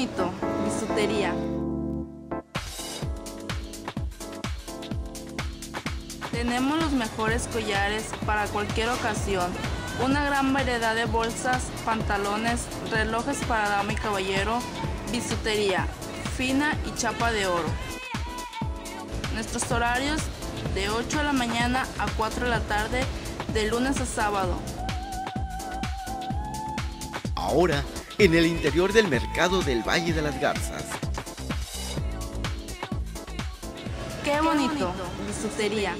Bisutería. Tenemos los mejores collares para cualquier ocasión. Una gran variedad de bolsas, pantalones, relojes para dama y caballero, bisutería, fina y chapa de oro. Nuestros horarios de 8 de la mañana a 4 de la tarde, de lunes a sábado. Ahora, en el interior del mercado del Valle de las Garzas. ¡Qué bonito! Bisutería.